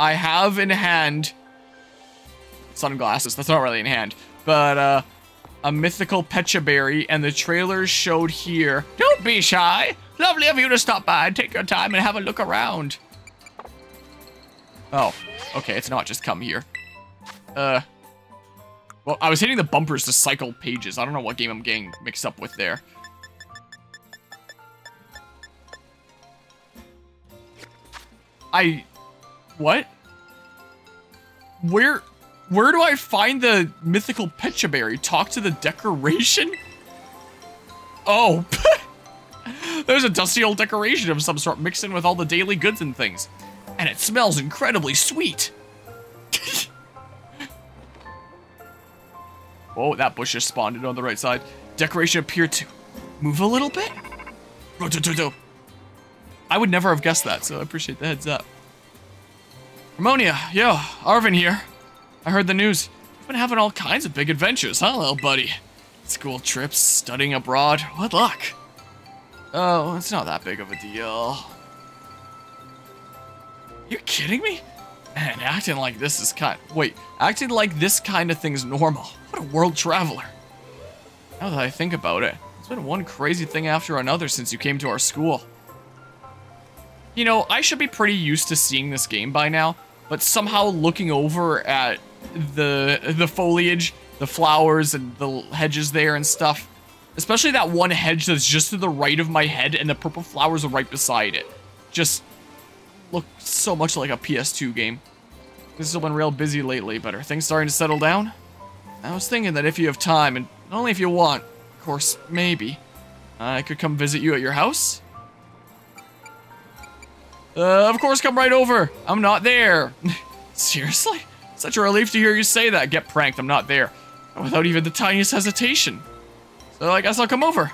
I have in hand sunglasses. That's not really in hand, but uh, a mythical Pecha Berry, and the trailer showed here. Don't be shy. Lovely of you to stop by and take your time and have a look around. Oh, okay, it's not just come here. Uh, well, I was hitting the bumpers to cycle pages. I don't know what game I'm getting mixed up with there. I... What? Where... Where do I find the mythical Pecha Berry? Talk to the decoration? Oh. There's a dusty old decoration of some sort mixed in with all the daily goods and things. And it smells incredibly sweet. Whoa, oh, that bush just spawned on the right side. Decoration appeared to move a little bit. I would never have guessed that, so I appreciate the heads up. Harmonia, yo, Arven here. I heard the news. You've been having all kinds of big adventures, huh, little buddy? School trips, studying abroad, what luck? Oh, it's not that big of a deal. You kidding me? Man, acting like this is kind- wait, acting like this kind of thing's normal. What a world traveler. Now that I think about it, it's been one crazy thing after another since you came to our school. You know, I should be pretty used to seeing this game by now, but somehow looking over at the the foliage, the flowers and the hedges there and stuff. Especially that one hedge that's just to the right of my head and the purple flowers are right beside it. Just look so much like a PS2 game. This has been real busy lately, but are things starting to settle down? I was thinking that if you have time, and only if you want, of course, maybe, I could come visit you at your house? Uh, of course, come right over. I'm not there. Seriously? Such a relief to hear you say that. Get pranked, I'm not there. Without even the tiniest hesitation. So I guess I'll come over.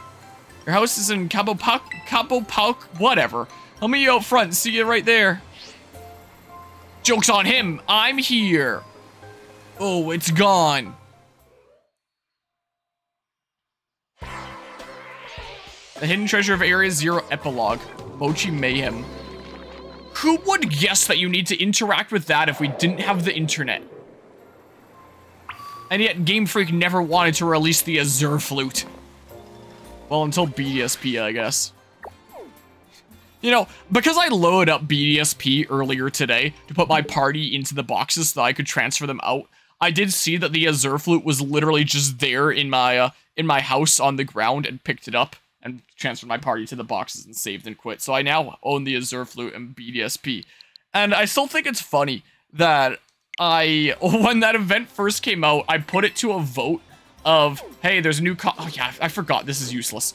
Your house is in Cabo Pac, Cabo Pac, whatever. I'll meet you out front. See you right there. Joke's on him. I'm here. Oh, it's gone. The Hidden Treasure of Area Zero Epilogue. Mochi Mayhem. Who would guess that you need to interact with that if we didn't have the internet? And yet Game Freak never wanted to release the Azure Flute. Well, until BDSP, I guess. You know, because I loaded up BDSP earlier today to put my party into the boxes so that I could transfer them out, I did see that the Azure Flute was literally just there in my uh, in my house on the ground and picked it up and transferred my party to the boxes and saved and quit. So I now own the Azure Flute and BDSP. And I still think it's funny that I, when that event first came out, I put it to a vote of, hey, there's a new co- Oh yeah, I forgot, this is useless.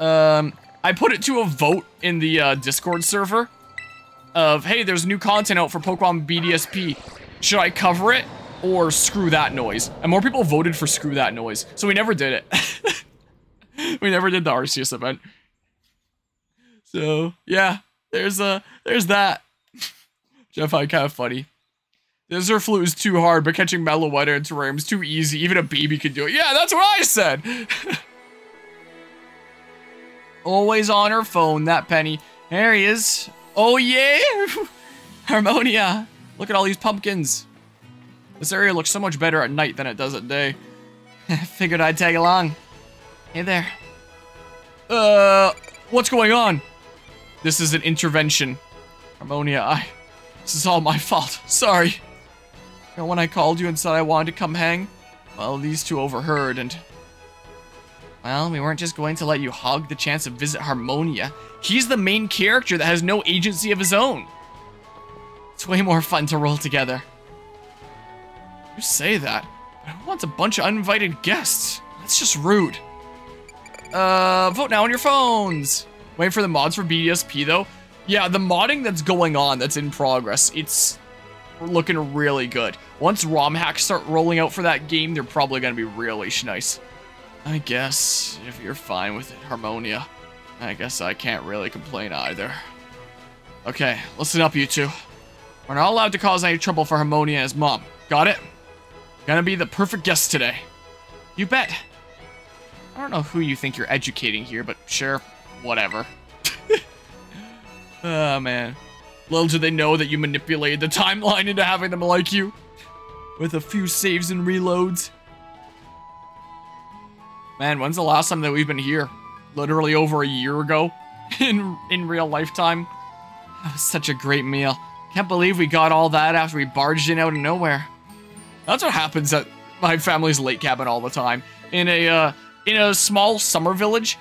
Um, I put it to a vote in the uh, Discord server of, hey, there's new content out for Pokemon BDSP. Should I cover it or screw that noise? And more people voted for screw that noise, so we never did it. we never did the Arceus event. So yeah, there's uh there's that. Jeff, I kind of funny. Desert is too hard, but catching Meloetta in Terarium is too easy. Even a baby can do it. Yeah, that's what I said. Always on her phone, that Penny. There he is. Oh yeah, Harmonia. Look at all these pumpkins. This area looks so much better at night than it does at day. Figured I'd tag along. Hey there. Uh, what's going on? This is an intervention. Harmonia, I... This is all my fault. Sorry. You know, when I called you and said I wanted to come hang, well, these two overheard and... Well, we weren't just going to let you hog the chance to visit Harmonia. He's the main character that has no agency of his own. It's way more fun to roll together. You say that, but who wants a bunch of uninvited guests? That's just rude. Uh, vote now on your phones. Waiting for the mods for BDSP though. Yeah, the modding that's going on, that's in progress, it's looking really good. Once ROM hacks start rolling out for that game, they're probably going to be really nice. I guess, if you're fine with it, Harmonia, I guess I can't really complain either. Okay, listen up, you two. We're not allowed to cause any trouble for Harmonia and his mom. Got it? Gonna be the perfect guest today. You bet. I don't know who you think you're educating here, but sure, whatever. oh, man. Little do they know that you manipulated the timeline into having them like you. With a few saves and reloads. Man, when's the last time that we've been here? Literally over a year ago? In, in real lifetime? That was such a great meal. Can't believe we got all that after we barged in out of nowhere. That's what happens at my family's lake cabin all the time. In a, uh, in a small summer village,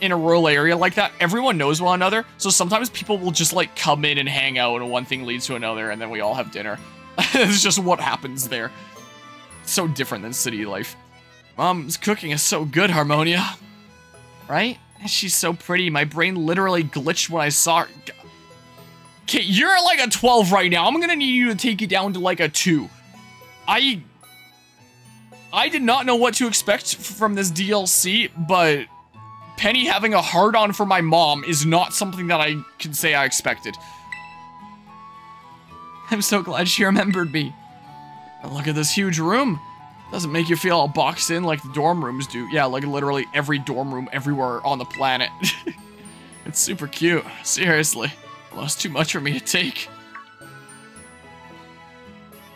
in a rural area like that, everyone knows one another. So sometimes people will just like come in and hang out and one thing leads to another and then we all have dinner. it's just what happens there. So different than city life. Mom's cooking is so good, Harmonia. Right? She's so pretty. My brain literally glitched when I saw her. Okay, you're at like a 12 right now. I'm gonna need you to take it down to like a 2. I... I did not know what to expect from this DLC, but Penny having a hard-on for my mom is not something that I can say I expected. I'm so glad she remembered me. look at this huge room. Doesn't make you feel all boxed in like the dorm rooms do. Yeah, like literally every dorm room everywhere on the planet. it's super cute. Seriously. Almost too much for me to take.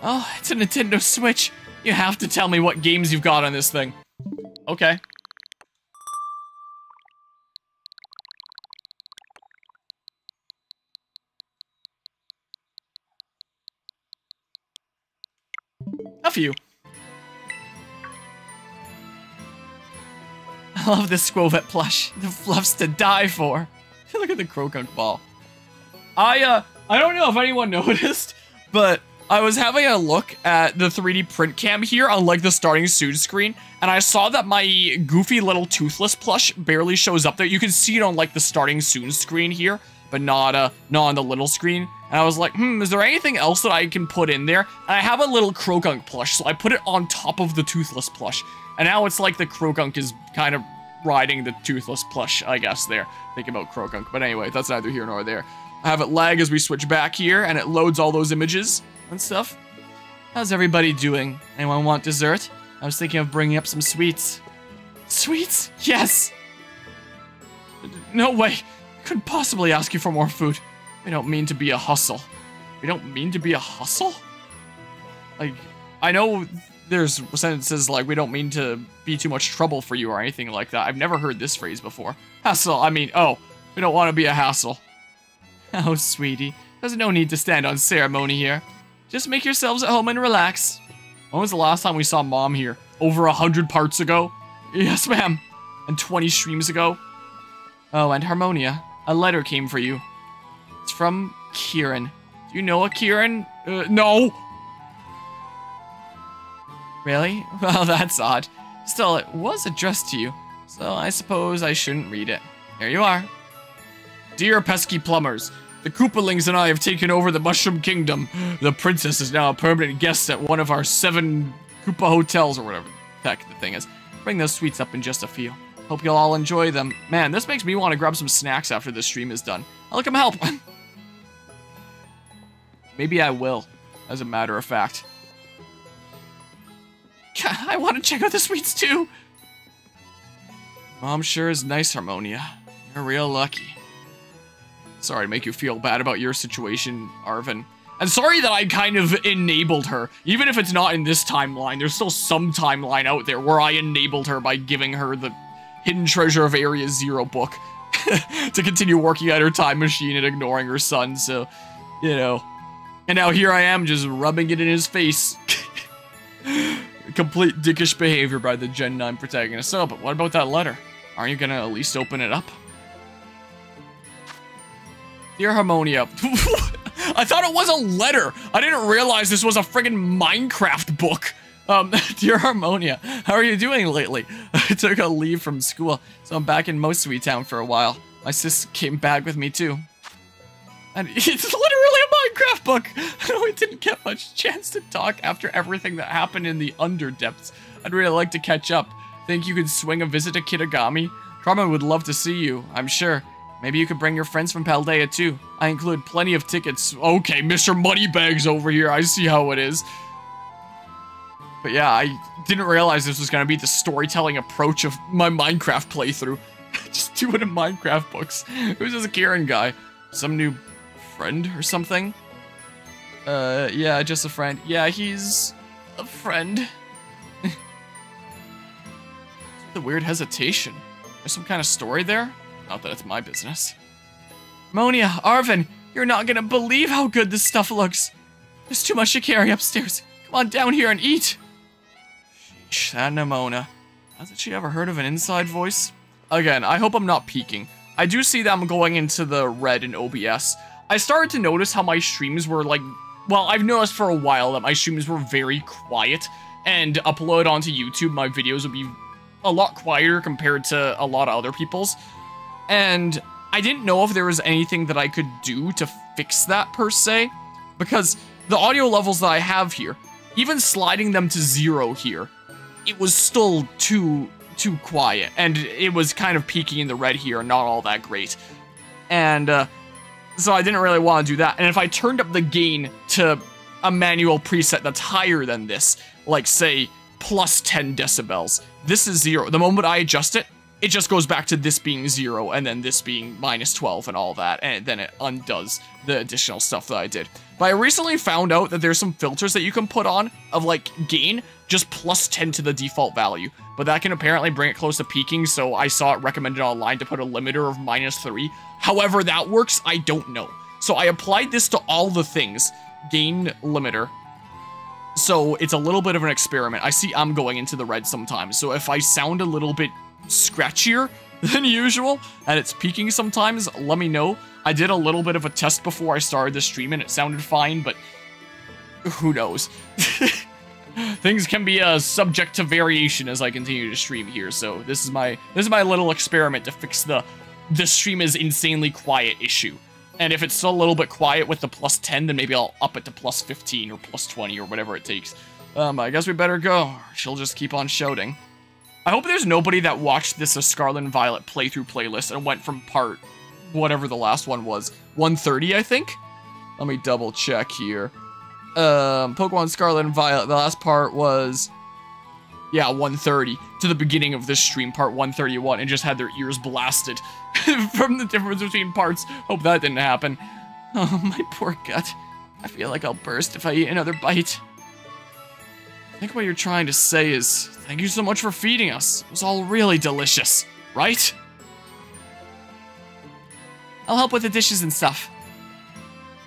Oh, it's a Nintendo Switch. You have to tell me what games you've got on this thing. Okay. A few. I love this Skwovet plush. The fluff's to die for. Look at the Croagunk ball. I, uh, I don't know if anyone noticed, but I was having a look at the 3D print cam here on, like, the starting soon screen, and I saw that my goofy little toothless plush barely shows up there. You can see it on, like, the starting soon screen here, but not, uh, not on the little screen. And I was like, hmm, is there anything else that I can put in there? And I have a little Croagunk plush, so I put it on top of the Toothless plush. And now it's like the Croagunk is kind of riding the Toothless plush, I guess, there. Thinking about Croagunk. But anyway, that's neither here nor there. I have it lag as we switch back here, and it loads all those images and stuff. How's everybody doing? Anyone want dessert? I was thinking of bringing up some sweets. Sweets? Yes! No way! I Couldn't possibly ask you for more food. We don't mean to be a hustle. We don't mean to be a hustle? Like, I know there's sentences like, we don't mean to be too much trouble for you or anything like that. I've never heard this phrase before. Hassle, I mean, oh, we don't want to be a hassle. Oh, sweetie, there's no need to stand on ceremony here. Just make yourselves at home and relax. When was the last time we saw Mom here? Over a hundred parts ago? Yes, ma'am. And 20 streams ago? Oh, and Harmonia, a letter came for you. It's from Kieran. Do you know a Kieran? Uh, no. Really? Well, that's odd. Still, it was addressed to you, so I suppose I shouldn't read it. Here you are. Dear pesky plumbers, the Koopalings and I have taken over the Mushroom Kingdom. The princess is now a permanent guest at one of our seven Koopa hotels or whatever the heck the thing is. Bring those sweets up in just a few. Hope you'll all enjoy them. Man, this makes me want to grab some snacks after this stream is done. I'll come help. Maybe I will, as a matter of fact. I want to check out the sweets too. Mom sure is nice, Harmonia. You're real lucky. Sorry to make you feel bad about your situation, Arven. And sorry that I kind of enabled her. Even if it's not in this timeline, there's still some timeline out there where I enabled her by giving her the Hidden Treasure of Area Zero book to continue working at her time machine and ignoring her son, so, you know, and now here I am just rubbing it in his face. Complete dickish behavior by the Gen 9 protagonist. So, but what about that letter? Aren't you gonna at least open it up? Dear Harmonia. I thought it was a letter. I didn't realize this was a friggin' Minecraft book. Um, dear Harmonia, how are you doing lately? I took a leave from school, so I'm back in Mossui Town for a while. My sis came back with me too. And it's literally a Minecraft book! we didn't get much chance to talk after everything that happened in the Underdepths. I'd really like to catch up. Think you could swing a visit to Kitakami? Carmine would love to see you, I'm sure. Maybe you could bring your friends from Paldea too. I include plenty of tickets. Okay, Mr. Moneybags over here. I see how it is. But yeah, I didn't realize this was going to be the storytelling approach of my Minecraft playthrough. Just doing a Minecraft books. Who's this Kieran guy? Some new friend or something. Uh, yeah, just a friend. Yeah, he's a friend. the weird hesitation. There's some kind of story there? Not that it's my business. Monia, Arven, you're not gonna believe how good this stuff looks. There's too much to carry upstairs. Come on down here and eat. Sheesh, that Nemona. Hasn't she ever heard of an inside voice? Again, I hope I'm not peeking. I do see that I'm going into the red in OBS. I started to notice how my streams were like, well, I've noticed for a while that my streams were very quiet, and upload onto YouTube, my videos would be a lot quieter compared to a lot of other people's. And I didn't know if there was anything that I could do to fix that per se, because the audio levels that I have here, even sliding them to zero here, it was still too too quiet, and it was kind of peaking in the red here, not all that great. And uh, so I didn't really want to do that. And if I turned up the gain to a manual preset that's higher than this, like say plus 10 decibels, this is zero. The moment I adjust it, it just goes back to this being zero and then this being minus 12 and all that, and then it undoes the additional stuff that I did. But I recently found out that there's some filters that you can put on of like gain just plus 10 to the default value. But that can apparently bring it close to peaking, so I saw it recommended online to put a limiter of minus 3. However that works, I don't know. So I applied this to all the things. Gain limiter. So it's a little bit of an experiment. I see I'm going into the red sometimes, so if I sound a little bit scratchier than usual, and it's peaking sometimes, let me know. I did a little bit of a test before I started the stream and it sounded fine, but who knows. Things can be uh, subject to variation as I continue to stream here, so this is my this is my little experiment to fix the the stream is insanely quiet issue. And if it's still a little bit quiet with the plus 10, then maybe I'll up it to plus 15 or plus 20 or whatever it takes. Um, I guess we better go. She'll just keep on shouting. I hope there's nobody that watched this a Scarlet and Violet playthrough playlist and went from part whatever the last one was. 130, I think? Let me double check here. Um, Pokemon Scarlet and Violet, the last part was, yeah, 130, to the beginning of this stream, part 131, and just had their ears blasted from the difference between parts. Hope that didn't happen. Oh, my poor gut. I feel like I'll burst if I eat another bite. I think what you're trying to say is, thank you so much for feeding us. It was all really delicious, right? I'll help with the dishes and stuff.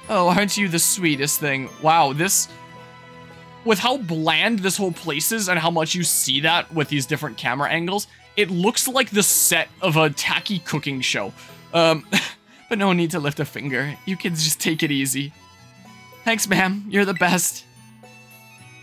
Oh, aren't you the sweetest thing? Wow, this... With how bland this whole place is and how much you see that with these different camera angles, it looks like the set of a tacky cooking show. Um, but no need to lift a finger. You kids just take it easy. Thanks, ma'am. You're the best.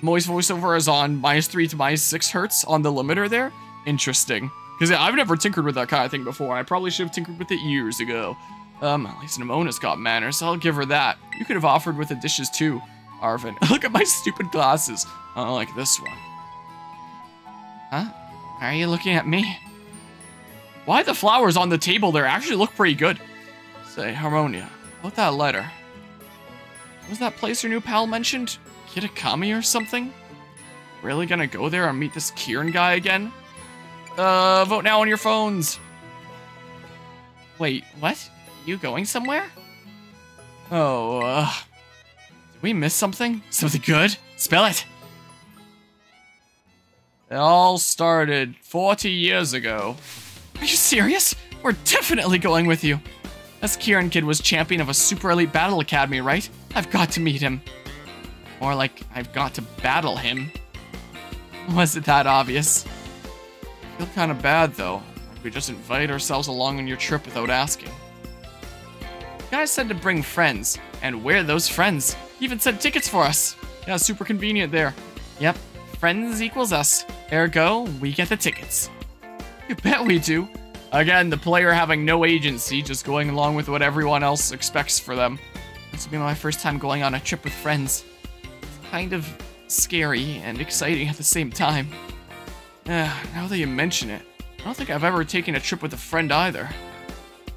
Moist voiceover is on minus 3 to minus 6 hertz on the limiter there. Interesting. Because I've never tinkered with that kind of thing before, I probably should have tinkered with it years ago. Um, at least Nemona's got manners, I'll give her that. You could have offered with the dishes too, Arven. Look at my stupid glasses. I don't like this one. Huh? Why are you looking at me? Why the flowers on the table there actually look pretty good. Say, Harmonia, about that letter. Was that place your new pal mentioned? Kitakami or something? Really gonna go there and meet this Kieran guy again? Uh, vote now on your phones. Wait, what? You going somewhere? Oh, uh... Did we miss something? Something good? Spell it! It all started 40 years ago. Are you serious? We're definitely going with you. This Kieran kid was champion of a super elite battle academy, right? I've got to meet him. More like, I've got to battle him. Was it that obvious? I feel kind of bad, though. Like we just invite ourselves along on your trip without asking. You guys said to bring friends, and where those friends. You even sent tickets for us. Yeah, super convenient there. Yep, friends equals us. Ergo, we get the tickets. You bet we do. Again, the player having no agency, just going along with what everyone else expects for them. This will be my first time going on a trip with friends. Kind of scary and exciting at the same time. Yeah, now that you mention it, I don't think I've ever taken a trip with a friend either.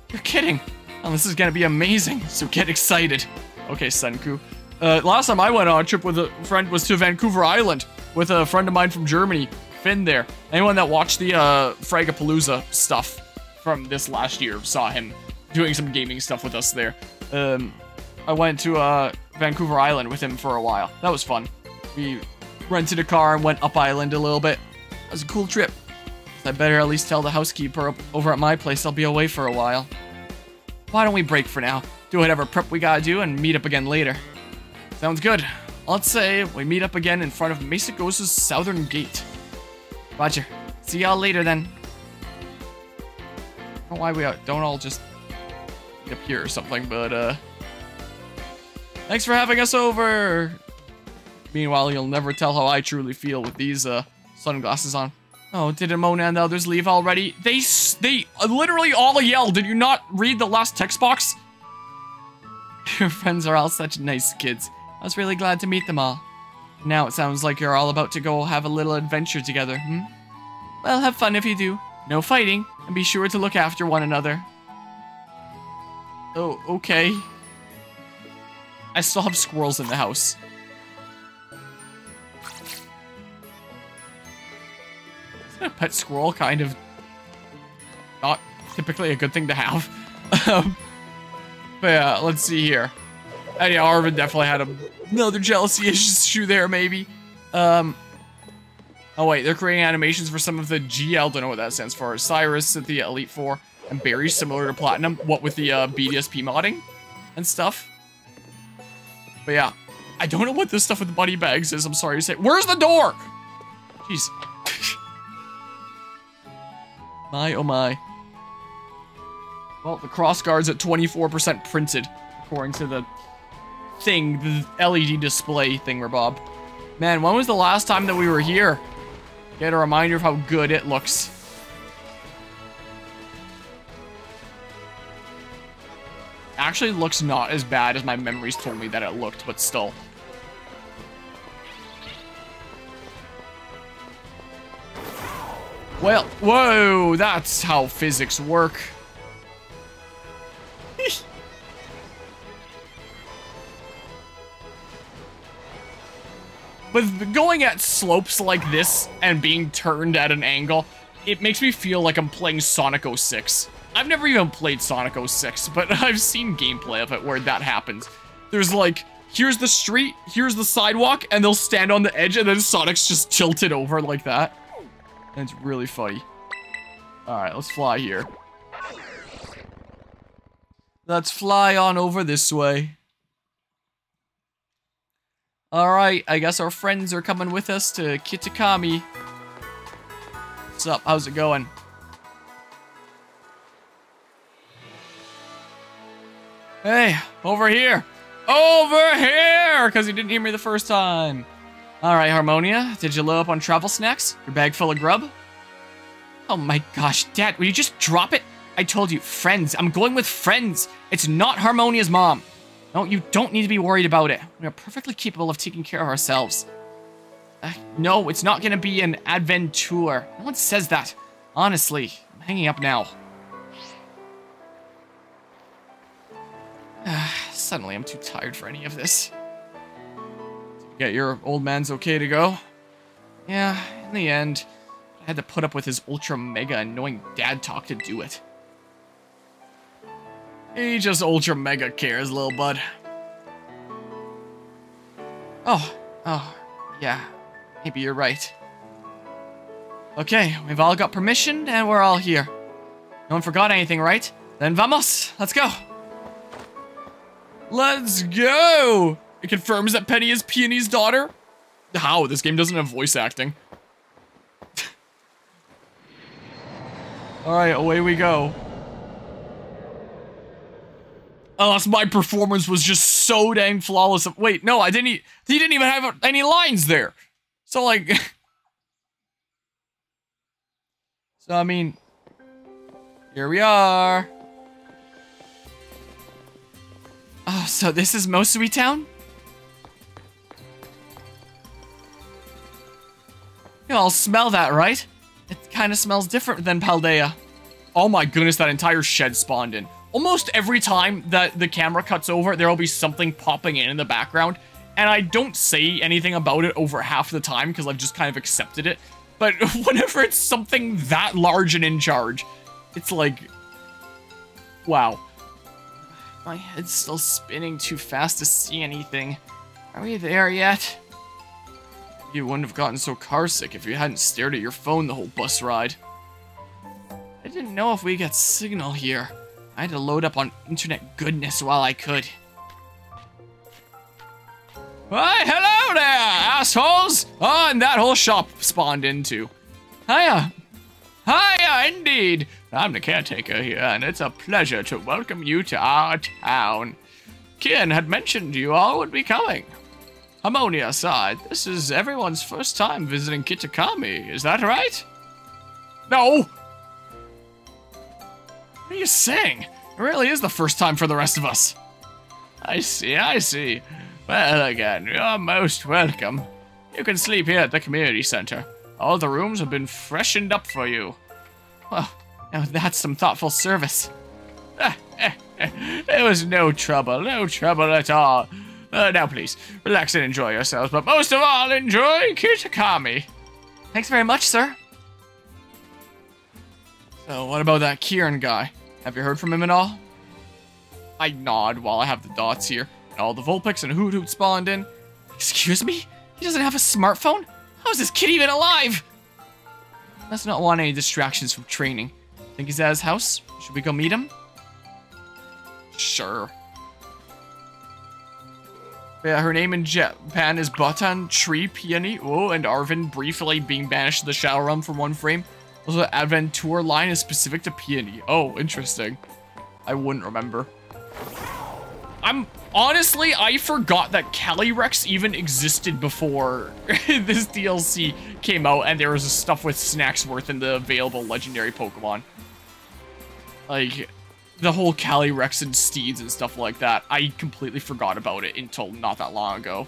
You're kidding! Oh, this is gonna be amazing, so get excited. Okay, Senku. Uh, last time I went on a trip with a friend was to Vancouver Island with a friend of mine from Germany, Finn there. Anyone that watched the uh, Fragapalooza stuff from this last year saw him doing some gaming stuff with us there. Um, I went to uh, Vancouver Island with him for a while. That was fun. We rented a car and went up island a little bit. That was a cool trip. I better at least tell the housekeeper over at my place I'll be away for a while. Why don't we break for now? Do whatever prep we gotta do and meet up again later. Sounds good. Let's say we meet up again in front of Mesagoza's southern gate. Roger. See y'all later then. I don't know why we don't all just meet up here or something, but uh... Thanks for having us over! Meanwhile, you'll never tell how I truly feel with these uh, sunglasses on. Oh, did Mona and the others leave already? They they literally all yelled. Did you not read the last text box? Your friends are all such nice kids. I was really glad to meet them all. Now it sounds like you're all about to go have a little adventure together, hmm? Well, have fun if you do. No fighting, and be sure to look after one another. Oh, okay. I still have squirrels in the house. a pet squirrel kind of not typically a good thing to have. um, but yeah, let's see here. And yeah, Arven definitely had a, another jealousy issue there, maybe. Um, oh wait, they're creating animations for some of the GL, don't know what that stands for. Cyrus, the Elite Four, and Barry, similar to Platinum. What with the uh, BDSP modding and stuff. But yeah, I don't know what this stuff with buddy bags is. I'm sorry to say. Where's the door? Jeez. My, oh my. Well, the cross guard's at 24% printed, according to the thing, the LED display thing, Bob. Man, when was the last time that we were here? Get a reminder of how good it looks. Actually looks not as bad as my memories told me that it looked, but still. Well, whoa, that's how physics work. With going at slopes like this and being turned at an angle, it makes me feel like I'm playing Sonic 06. I've never even played Sonic 06, but I've seen gameplay of it where that happens. There's like, here's the street, here's the sidewalk, and they'll stand on the edge and then Sonic's just tilted over like that. And It's really funny. Alright, let's fly here. Let's fly on over this way. Alright, I guess our friends are coming with us to Kitakami. What's up? How's it going? Hey, over here. Over here! Because you didn't hear me the first time. Alright, Harmonia, did you load up on travel snacks? Your bag full of grub? Oh my gosh, Dad, will you just drop it? I told you, friends. I'm going with friends. It's not Harmonia's mom. No, you don't need to be worried about it. We are perfectly capable of taking care of ourselves. Uh, no, it's not gonna be an adventure. No one says that. Honestly, I'm hanging up now. Suddenly, I'm too tired for any of this. Yeah, your old man's okay to go? Yeah, in the end, I had to put up with his ultra mega annoying dad talk to do it. He just ultra mega cares, little bud. Oh, oh, yeah, maybe you're right. Okay, we've all got permission, and we're all here. No one forgot anything, right? Then vamos! Let's go! Let's go! It confirms that Penny is Peony's daughter? How? This game doesn't have voice acting. Alright, away we go. Unless my performance was just so dang flawless. Wait, no, I didn't. E he didn't even have any lines there. So like, so I mean, here we are. Oh, so this is Mossui Town? You all smell that, right? It kind of smells different than Paldea. Oh my goodness, that entire shed spawned in. Almost every time that the camera cuts over, there will be something popping in in the background. And I don't say anything about it over half the time because I've just kind of accepted it. But whenever it's something that large and in charge, it's like, wow. My head's still spinning too fast to see anything. Are we there yet? You wouldn't have gotten so carsick if you hadn't stared at your phone the whole bus ride. I didn't know if we got signal here. I had to load up on internet goodness while I could. Why, hello there, assholes! Oh, and that whole shop spawned into. Hiya. Hiya, indeed. I'm the caretaker here, and it's a pleasure to welcome you to our town. Kieran had mentioned you all would be coming. Harmonia aside, this is everyone's first time visiting Kitakami, is that right? No! What are you saying? It really is the first time for the rest of us. I see, I see. Well, again, you're most welcome. You can sleep here at the community center. All the rooms have been freshened up for you. Well, now that's some thoughtful service. it was no trouble, no trouble at all. Uh, now please, relax and enjoy yourselves, but most of all, enjoy Kitakami. Thanks very much, sir. So, what about that Kieran guy? Have you heard from him at all? I nod while I have the dots here. And All the Vulpix and Hoothoot spawned in. Excuse me? He doesn't have a smartphone? How is this kid even alive? Let's not want any distractions from training. Think he's at his house? Should we go meet him? Sure. Yeah, her name in Japan is Batan Tree Peony. Oh, and Arven briefly being banished to the Shadow Realm for one frame. Also, the Adventure line is specific to Peony. Oh, interesting. I wouldn't remember. I'm honestly, I forgot that Calyrex even existed before this DLC came out and there was stuff with Snacksworth and the available legendary Pokemon. Like, the whole Calyrex and Steeds and stuff like that. I completely forgot about it until not that long ago.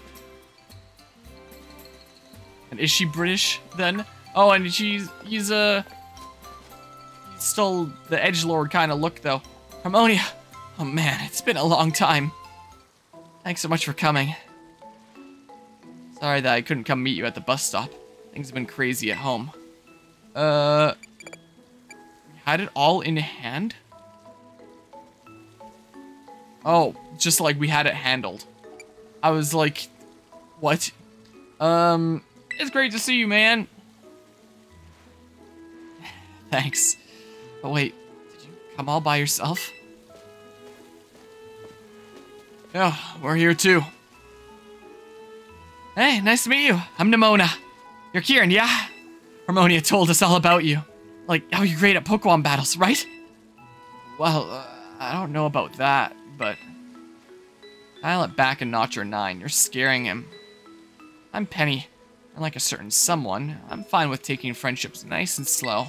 And is she British then? Oh, and she's he's a uh, still the edge lord kind of look though. Harmonia. Oh man, it's been a long time. Thanks so much for coming. Sorry that I couldn't come meet you at the bus stop. Things have been crazy at home. Uh, had it all in hand? Oh, just like we had it handled. I was like, what? Um, it's great to see you, man. Thanks. But wait, did you come all by yourself? Yeah, we're here too. Hey, nice to meet you. I'm Nemona. You're Kieran, yeah? Harmonia told us all about you. Like, how you're great at Pokemon battles, right? Well, uh, I don't know about that, but... Dial it back a notch or nine. You're scaring him. I'm Penny. and like a certain someone, I'm fine with taking friendships nice and slow.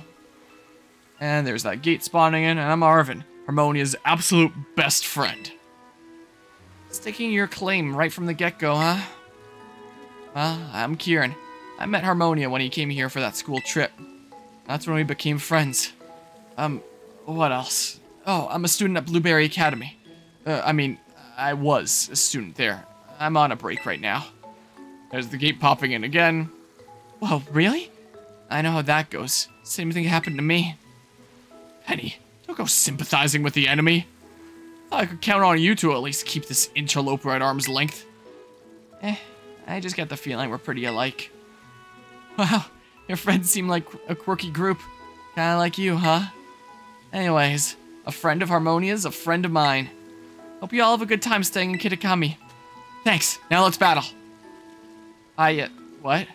And there's that gate spawning in, and I'm Arven, Harmonia's absolute best friend. Sticking your claim right from the get-go, huh? Well, I'm Kieran. I met Harmonia when he came here for that school trip. That's when we became friends. Um, what else? Oh, I'm a student at Blueberry Academy. Uh, I mean, I was a student there. I'm on a break right now. There's the gate popping in again. Whoa, really? I know how that goes. Same thing happened to me. Penny, don't go sympathizing with the enemy. I could count on you to at least keep this interloper at arm's length. Eh, I just get the feeling we're pretty alike. Wow, your friends seem like a quirky group. Kinda like you, huh? Anyways, a friend of Harmonia's a friend of mine. Hope you all have a good time staying in Kitakami. Thanks, now let's battle. I, uh, what?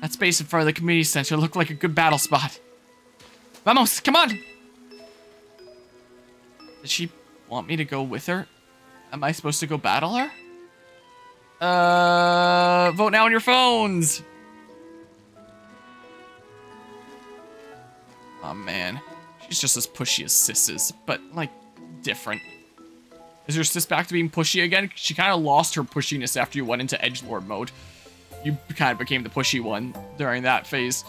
That space in front of the community center looked like a good battle spot. Vamos, come on! Did she want me to go with her? Am I supposed to go battle her? Uh, vote now on your phones. Oh man, she's just as pushy as Sis is, but like different. Is your sis back to being pushy again? She kind of lost her pushiness after you went into edge lord mode. You kind of became the pushy one during that phase.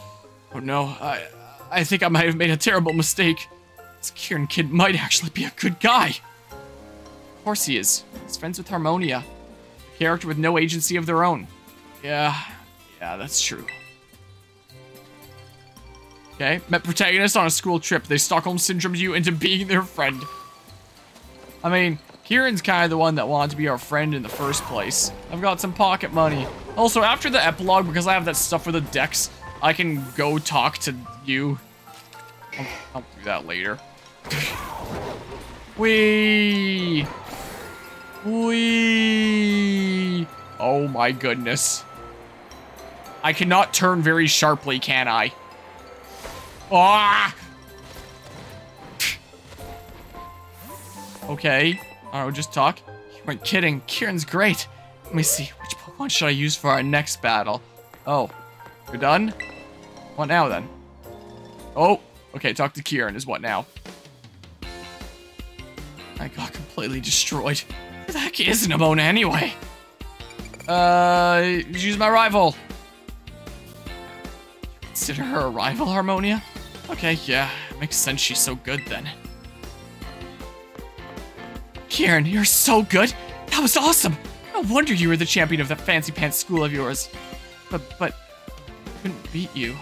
Oh no, I I think I might have made a terrible mistake. This Kieran kid might actually be a good guy. Of course he is. He's friends with Harmonia. A character with no agency of their own. Yeah, yeah, that's true. Okay, met protagonist on a school trip. They Stockholm syndrome you into being their friend. I mean, Kieran's kind of the one that wanted to be our friend in the first place. I've got some pocket money. Also, after the epilogue, because I have that stuff for the decks, I can go talk to you. I'll, I'll do that later. Wee! Wee! Oh my goodness. I cannot turn very sharply, can I? Ah! Okay. Alright, just talk. You weren't kidding. Kieran's great. Let me see. Which Pokemon should I use for our next battle? Oh. You're done? What now, then? Oh. Okay, talk to Kieran is what now? I got completely destroyed. The heck is Nemona anyway? Uh, she's my rival. Consider her a rival, Harmonia? Okay, yeah, makes sense she's so good then. Kieran, you're so good. That was awesome. No wonder you were the champion of that fancy pants school of yours. But, but, I couldn't beat you.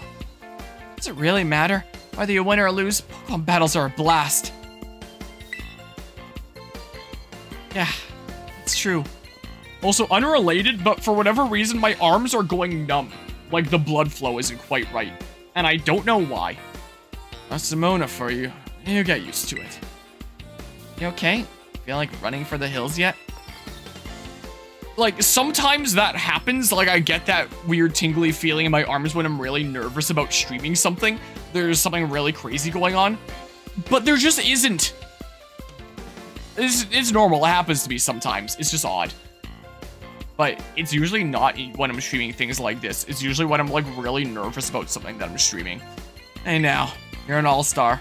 Does it really matter? Whether you win or lose, Pokemon battles are a blast. Yeah, true. Also, unrelated, but for whatever reason, my arms are going numb. Like, the blood flow isn't quite right. And I don't know why. That's Simona for you. You get used to it. You okay? Feel like running for the hills yet? Like, sometimes that happens. Like, I get that weird tingly feeling in my arms when I'm really nervous about streaming something. There's something really crazy going on. But there just isn't. It's, it's normal. It happens to me sometimes. It's just odd. But it's usually not when I'm streaming things like this. It's usually when I'm, like, really nervous about something that I'm streaming. Hey, now. You're an all-star.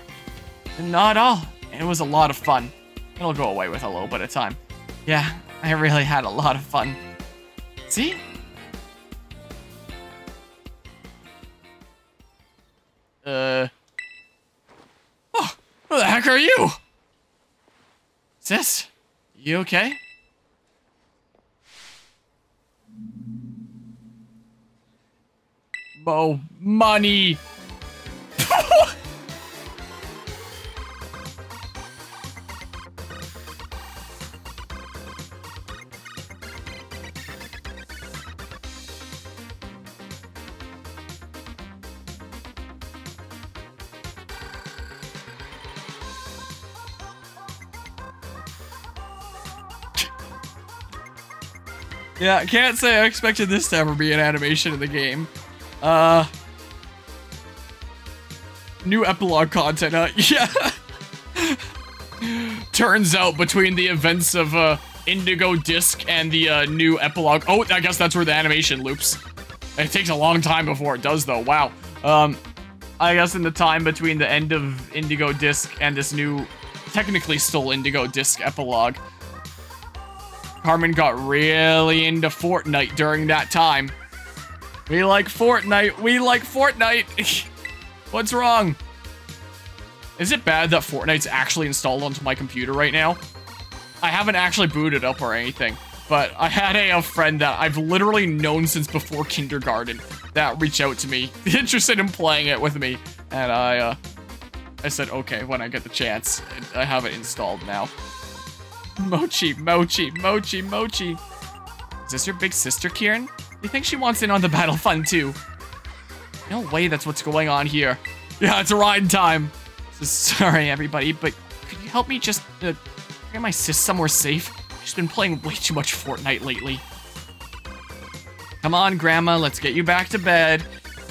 Not all. It was a lot of fun. It'll go away with a little bit of time. Yeah, I really had a lot of fun. See? Uh... Oh, who the heck are you? Sis, you okay? Oh, money! Yeah, I can't say I expected this to ever be an animation in the game. Uh... New epilogue content? Yeah. Turns out between the events of uh, Indigo Disk and the uh, new epilogue... Oh, I guess that's where the animation loops. It takes a long time before it does, though. Wow. Um, I guess in the time between the end of Indigo Disk and this new, technically still Indigo Disk epilogue, Carmine got really into Fortnite during that time. We like Fortnite. We like Fortnite. What's wrong? Is it bad that Fortnite's actually installed onto my computer right now? I haven't actually booted up or anything, but I had a, a friend that I've literally known since before kindergarten that reached out to me, interested in playing it with me, and I, uh, I said, okay, when I get the chance. I have it installed now. Mochi, Mochi, Mochi, Mochi. Is this your big sister, Kieran? You think she wants in on the battle fun too? No way that's what's going on here. Yeah, it's ride time. So sorry, everybody, but could you help me just uh, get my sis somewhere safe? She's been playing way too much Fortnite lately. Come on, Grandma, let's get you back to bed.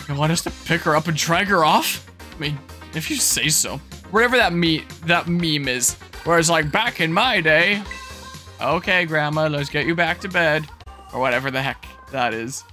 You want us to pick her up and drag her off? I mean, if you say so. Whatever that me that meme is. Whereas, like, back in my day, okay, Grandma, let's get you back to bed. Or whatever the heck that is.